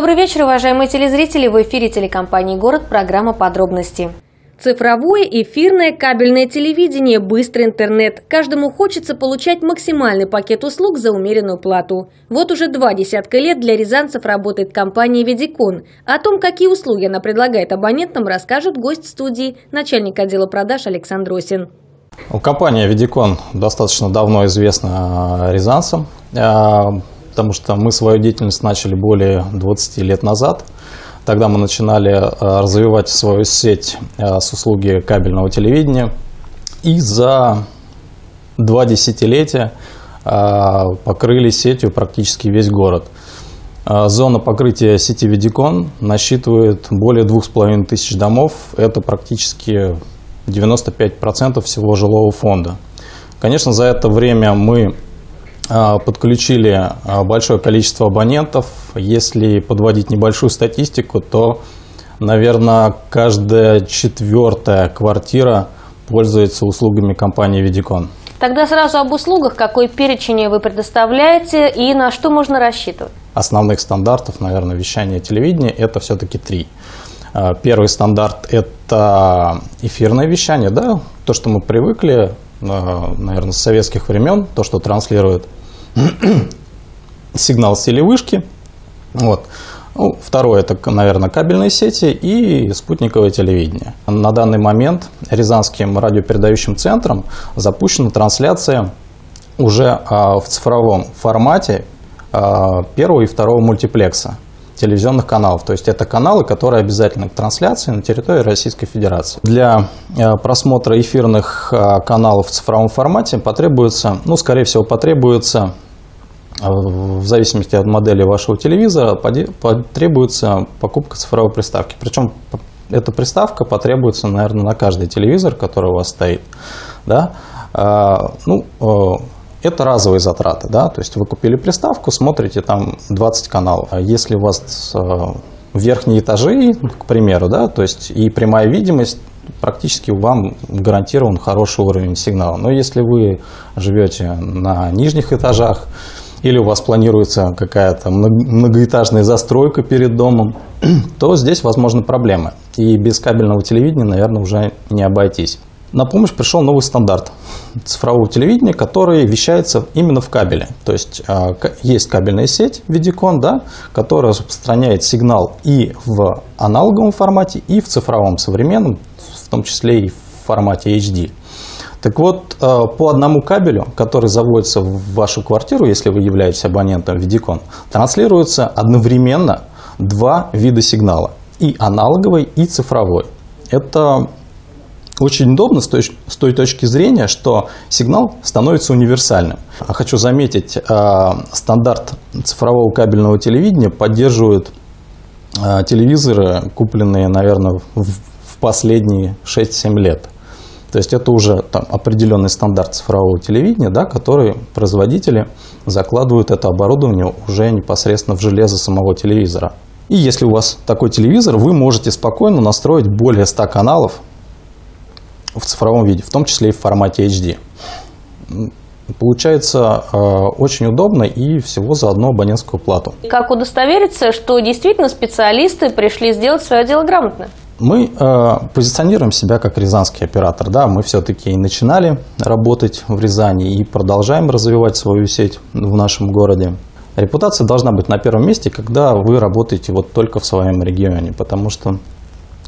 Добрый вечер, уважаемые телезрители. В эфире телекомпании «Город» программа «Подробности». Цифровое, эфирное, кабельное телевидение, быстрый интернет. Каждому хочется получать максимальный пакет услуг за умеренную плату. Вот уже два десятка лет для рязанцев работает компания «Ведикон». О том, какие услуги она предлагает абонентам, расскажет гость студии, начальник отдела продаж Александр Осин. Компания «Ведикон» достаточно давно известна рязанцам, а, потому что мы свою деятельность начали более 20 лет назад – Тогда мы начинали э, развивать свою сеть э, с услуги кабельного телевидения. И за два десятилетия э, покрыли сетью практически весь город. Зона покрытия сети Видикон насчитывает более двух с половиной тысяч домов. Это практически 95% всего жилого фонда. Конечно, за это время мы подключили а, большое количество абонентов. Если подводить небольшую статистику, то, наверное, каждая четвертая квартира пользуется услугами компании «Видикон». Тогда сразу об услугах. Какой перечень вы предоставляете и на что можно рассчитывать? Основных стандартов, наверное, вещания телевидения – это все-таки три. А, первый стандарт – это эфирное вещание, да, то, что мы привыкли, наверное, с советских времен, то, что транслирует сигнал с телевышки. Вот. Ну, второе – это, наверное, кабельные сети и спутниковое телевидение. На данный момент Рязанским радиопередающим центром запущена трансляция уже а, в цифровом формате а, первого и второго мультиплекса телевизионных каналов. То есть это каналы, которые обязательны к трансляции на территории Российской Федерации. Для а, просмотра эфирных каналов в цифровом формате потребуется, ну, скорее всего, потребуется в зависимости от модели вашего телевизора потребуется покупка цифровой приставки. Причем эта приставка потребуется, наверное, на каждый телевизор, который у вас стоит. Да? А, ну, э, это разовые затраты, да, то есть вы купили приставку, смотрите там 20 каналов. А если у вас э, верхние этажи, к примеру, да, то есть и прямая видимость, практически вам гарантирован хороший уровень сигнала. Но если вы живете на нижних этажах, или у вас планируется какая-то многоэтажная застройка перед домом, то здесь возможны проблемы. И без кабельного телевидения, наверное, уже не обойтись. На помощь пришел новый стандарт цифрового телевидения, который вещается именно в кабеле. То есть а, есть кабельная сеть Видикон, да, которая распространяет сигнал и в аналоговом формате, и в цифровом современном, в том числе и в формате HD. Так вот, э, по одному кабелю, который заводится в вашу квартиру, если вы являетесь абонентом Видикон, транслируется одновременно два вида сигнала. И аналоговый, и цифровой. Это очень удобно с той, с той точки зрения, что сигнал становится универсальным. А хочу заметить, э, стандарт цифрового кабельного телевидения поддерживают э, телевизоры, купленные, наверное, в последние 6-7 лет. То есть это уже там, определенный стандарт цифрового телевидения, да, который производители закладывают это оборудование уже непосредственно в железо самого телевизора. И если у вас такой телевизор, вы можете спокойно настроить более 100 каналов в цифровом виде, в том числе и в формате HD. Получается э, очень удобно и всего за одну абонентскую плату. Как удостовериться, что действительно специалисты пришли сделать свое дело грамотно? Мы э, позиционируем себя как рязанский оператор. Да, мы все-таки и начинали работать в Рязани и продолжаем развивать свою сеть в нашем городе. Репутация должна быть на первом месте, когда вы работаете вот только в своем регионе, потому что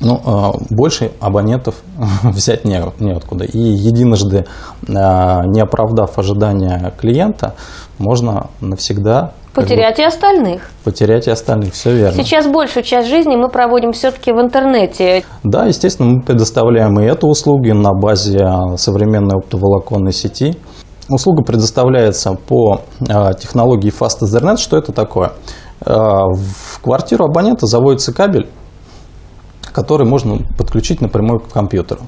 ну, э, больше абонентов взять не, неоткуда. И единожды, э, не оправдав ожидания клиента, можно навсегда Потерять и остальных. Потерять и остальных, все верно. Сейчас большую часть жизни мы проводим все-таки в интернете. Да, естественно, мы предоставляем и эту услугу на базе современной оптоволоконной сети. Услуга предоставляется по а, технологии Fast Ethernet. Что это такое? А, в квартиру абонента заводится кабель, который можно подключить напрямую к компьютеру.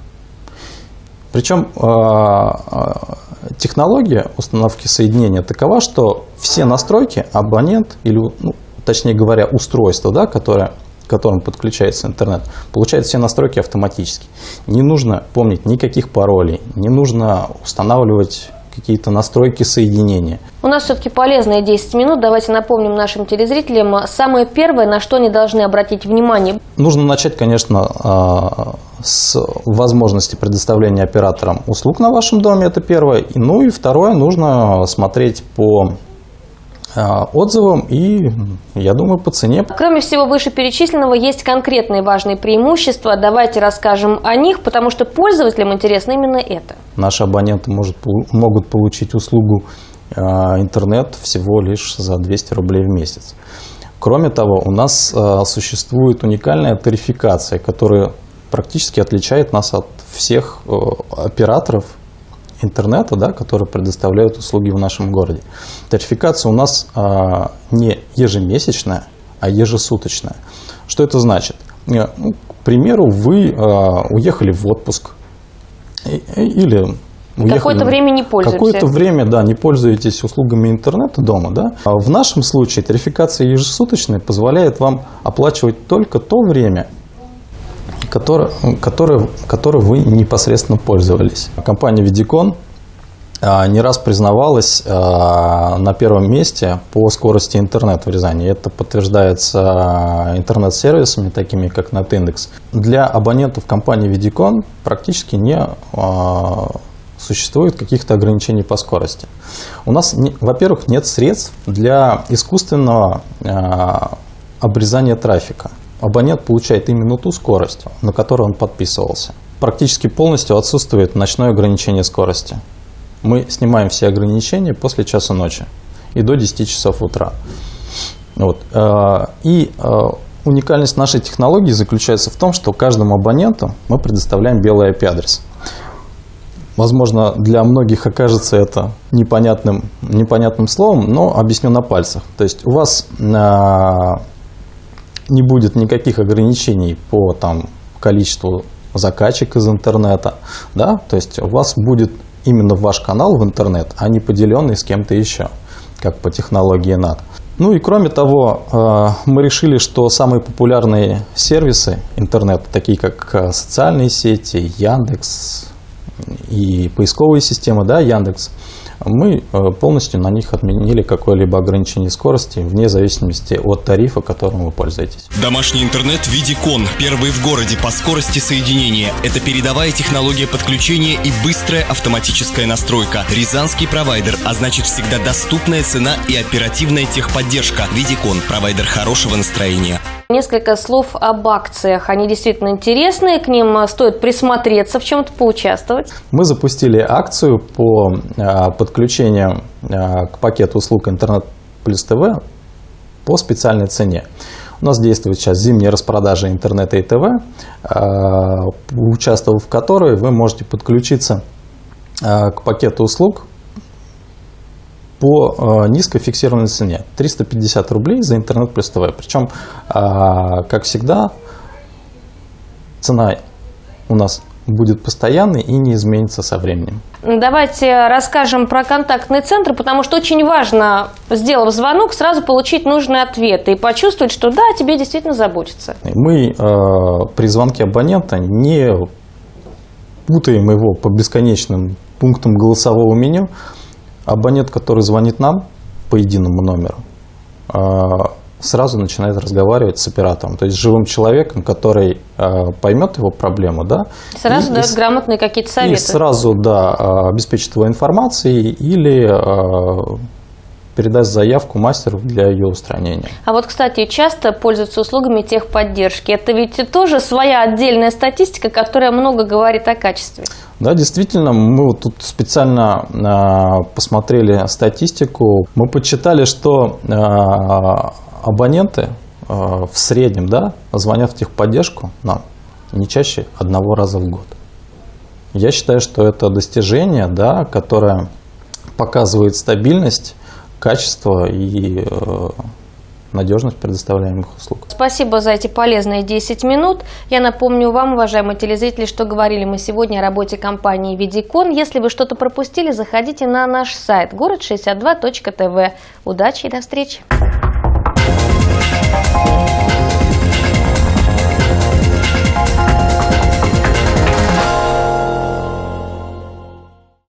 Причем а, технология установки соединения такова, что все настройки абонент или, ну, точнее говоря, устройство, да, которое к которому подключается интернет, получает все настройки автоматически. Не нужно помнить никаких паролей, не нужно устанавливать какие-то настройки соединения. У нас все-таки полезные 10 минут. Давайте напомним нашим телезрителям самое первое, на что они должны обратить внимание. Нужно начать, конечно, а, с возможности предоставления операторам услуг на вашем доме, это первое. Ну и второе, нужно смотреть по отзывам и, я думаю, по цене. Кроме всего вышеперечисленного, есть конкретные важные преимущества. Давайте расскажем о них, потому что пользователям интересно именно это. Наши абоненты может, могут получить услугу а, интернет всего лишь за 200 рублей в месяц. Кроме того, у нас а, существует уникальная тарификация, которая практически отличает нас от всех операторов интернета, да, которые предоставляют услуги в нашем городе. Тарификация у нас а, не ежемесячная, а ежесуточная. Что это значит? Э, ну, к примеру, вы а, уехали в отпуск или Какое-то время не пользуетесь. Какое-то время, да, не пользуетесь услугами интернета дома, да. А в нашем случае тарификация ежесуточная позволяет вам оплачивать только то время, которое, которое, которое вы непосредственно пользовались. Компания Vidicon а, не раз признавалась а, на первом месте по скорости интернета в Рязани. Это подтверждается интернет-сервисами, такими как NetIndex. Для абонентов компании Vidicon практически не а, существует каких-то ограничений по скорости. У нас, во-первых, нет средств для искусственного обрезания трафика абонент получает именно ту скорость, на которую он подписывался. Практически полностью отсутствует ночное ограничение скорости. Мы снимаем все ограничения после часа ночи и до 10 часов утра. Вот. Э, и э, уникальность нашей технологии заключается в том, что каждому абоненту мы предоставляем белый IP-адрес. Возможно, для многих окажется это непонятным, непонятным словом, но объясню на пальцах. То есть у вас э, не будет никаких ограничений по там, количеству закачек из интернета, да, то есть у вас будет именно ваш канал в интернет, а не поделенный с кем-то еще, как по технологии NAT. Ну и кроме того, э, мы решили, что самые популярные сервисы интернета, такие как э, социальные сети, Яндекс и поисковые системы, да, Яндекс, мы э, полностью на них отменили какое-либо ограничение скорости вне зависимости от тарифа, которым вы пользуетесь. Домашний интернет Видикон. Первый в городе по скорости соединения. Это передовая технология подключения и быстрая автоматическая настройка. Рязанский провайдер, а значит всегда доступная цена и оперативная техподдержка. Видикон. Провайдер хорошего настроения. Несколько слов об акциях. Они действительно интересные, к ним э, стоит присмотреться, в чем-то поучаствовать. Мы запустили акцию по э, подключению э, к пакету услуг интернет плюс ТВ по специальной цене. У нас действует сейчас зимняя распродажа интернета и ТВ, участвовав в которой вы можете подключиться к пакету услуг по э, низкой фиксированной цене. 350 рублей за интернет плюс ТВ. Причем, а, как всегда, цена у нас будет постоянной и не изменится со временем. Давайте расскажем про контактный центр, потому что очень важно, сделав звонок, сразу получить нужный ответ и почувствовать, что да, тебе действительно заботится. Мы э, при звонке абонента не путаем его по бесконечным пунктам голосового меню, абонент, который звонит нам по единому номеру, а, сразу начинает разговаривать с оператором, то есть живым человеком, который а, поймет его проблему, да. Сразу и, дает и, грамотные какие-то советы. И сразу, да, а, обеспечит его информацией или передаст заявку мастеру для ее устранения. А вот, кстати, часто пользуются услугами техподдержки. Это ведь тоже своя отдельная статистика, которая много говорит о качестве. Да, действительно, мы тут специально э, посмотрели статистику. Мы подсчитали, что э, абоненты э, в среднем да, звонят в техподдержку нам не чаще одного раза в год. Я считаю, что это достижение, да, которое показывает стабильность качество и э, надежность предоставляемых услуг. Спасибо за эти полезные 10 минут. Я напомню вам, уважаемые телезрители, что говорили мы сегодня о работе компании Видикон. Если вы что-то пропустили, заходите на наш сайт город62.тв. Удачи и до встречи!